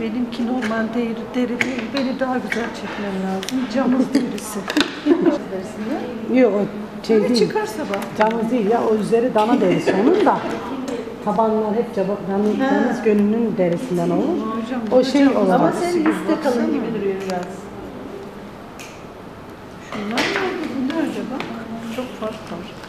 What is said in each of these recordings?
Benimki normal deri, deri değil. Beni daha güzel çekmem lazım. Camız derisi. Yok o şey Ne değil. çıkarsa bak. Camız değil ya o üzeri dana derisi onun da. Tabanlar hep caba, deniz, gönlünün derisinden olur. Hocam, O şey camız olarak. Ama senin üstte kalın gibi duruyor biraz. Şunlar nerede? Bu nerede bak? Çok fark var.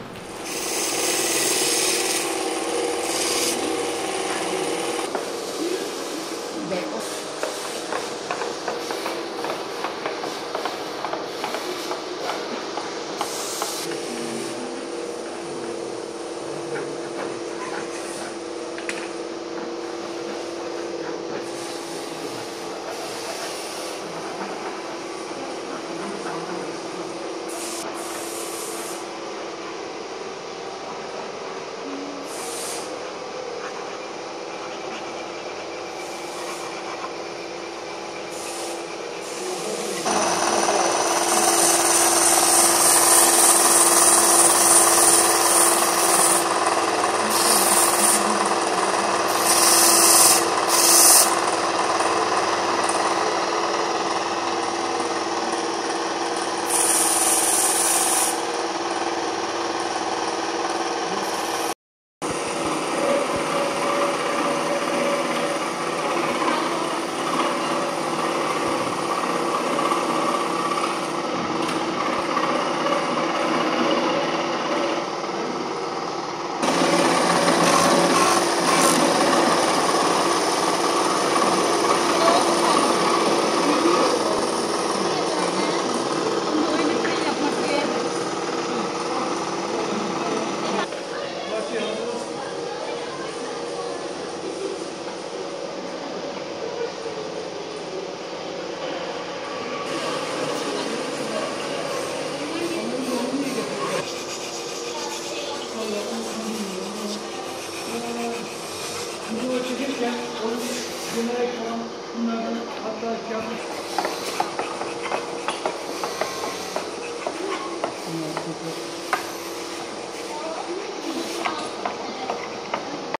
bunlara kalan bunlardan hatta kağıt Bunlar tekrar